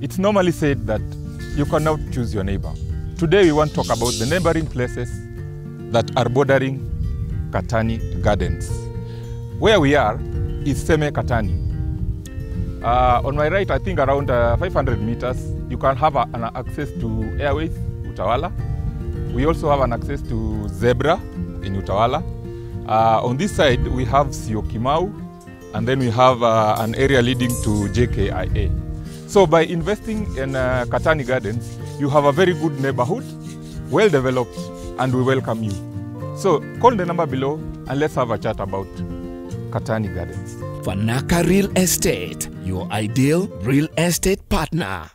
It's normally said that you cannot choose your neighbor. Today we want to talk about the neighboring places that are bordering Katani Gardens. Where we are is Seme Katani. Uh, on my right, I think around uh, 500 meters, you can have a, an access to Airways, Utawala. We also have an access to Zebra in Utawala. Uh, on this side, we have Syokimau, and then we have uh, an area leading to JKIA. So by investing in uh, Katani Gardens, you have a very good neighborhood, well developed, and we welcome you. So call the number below and let's have a chat about Katani Gardens. Fanaka Real Estate, your ideal real estate partner.